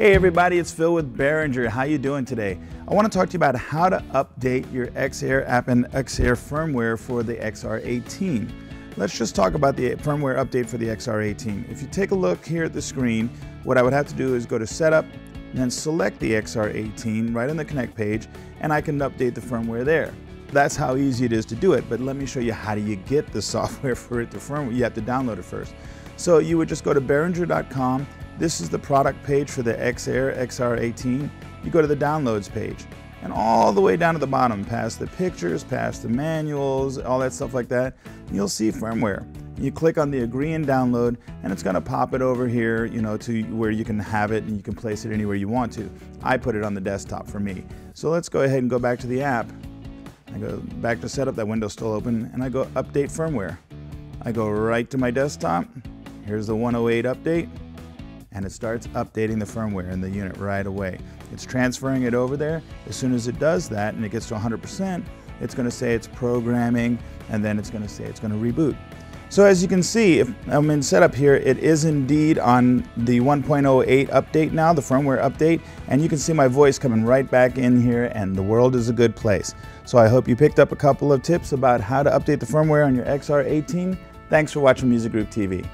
Hey everybody, it's Phil with Behringer. How you doing today? I want to talk to you about how to update your X-Air app and X-Air firmware for the XR18. Let's just talk about the firmware update for the XR18. If you take a look here at the screen, what I would have to do is go to Setup, and then select the XR18 right on the Connect page, and I can update the firmware there. That's how easy it is to do it, but let me show you how do you get the software for it to firmware. You have to download it first. So you would just go to Behringer.com. This is the product page for the X-Air XR18. You go to the downloads page and all the way down to the bottom, past the pictures, past the manuals, all that stuff like that, you'll see firmware. You click on the agree and download and it's gonna pop it over here, you know, to where you can have it and you can place it anywhere you want to. I put it on the desktop for me. So let's go ahead and go back to the app. I go back to setup, that window's still open, and I go update firmware. I go right to my desktop, here's the 108 update, and it starts updating the firmware in the unit right away. It's transferring it over there. As soon as it does that and it gets to 100%, it's going to say it's programming and then it's going to say it's going to reboot. So as you can see, if I'm in setup here, it is indeed on the 1.08 update now, the firmware update, and you can see my voice coming right back in here and the world is a good place. So I hope you picked up a couple of tips about how to update the firmware on your XR18. Thanks for watching Music Group TV.